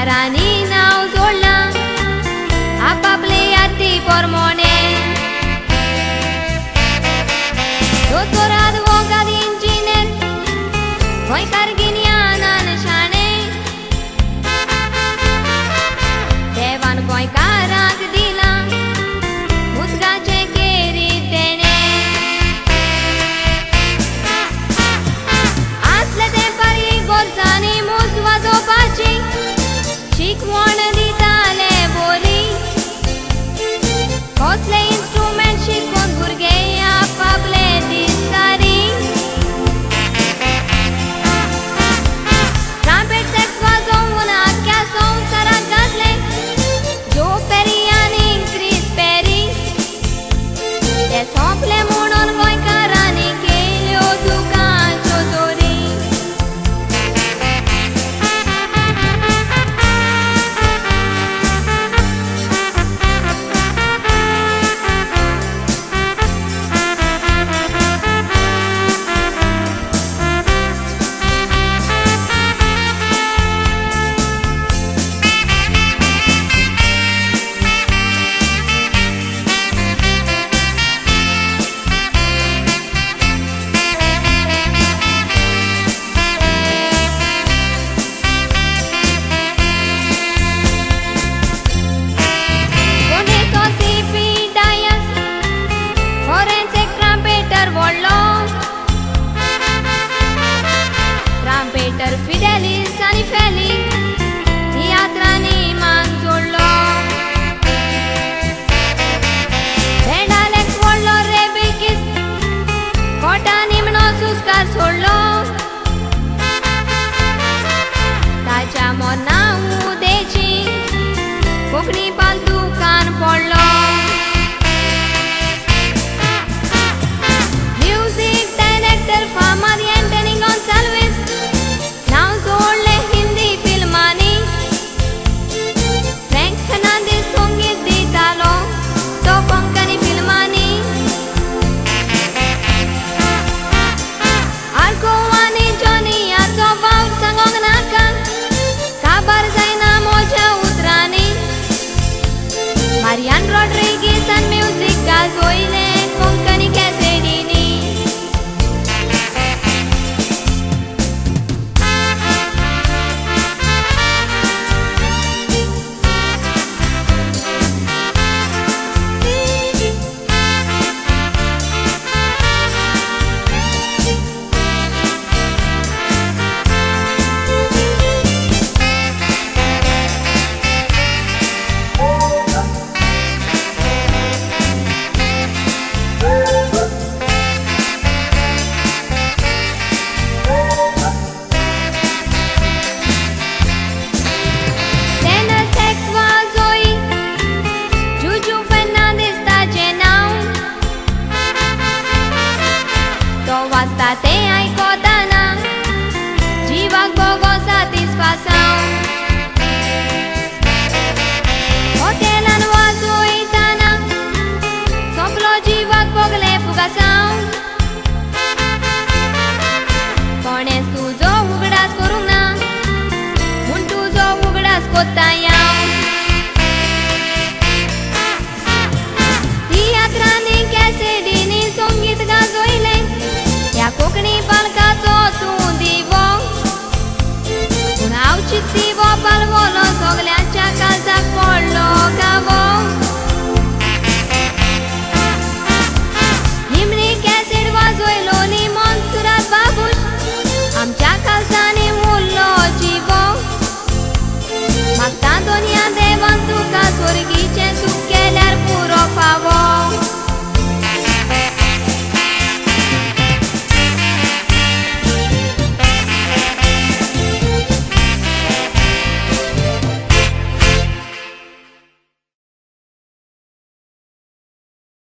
Guaraní Nauzola, a paplearte por morir. Bate-volta, fogo, fugação Conhece tudo, o gras coruna Muitos, o gras cotanhão E a trane, que é sedine, som, gita, gasoile E a cocaína, balca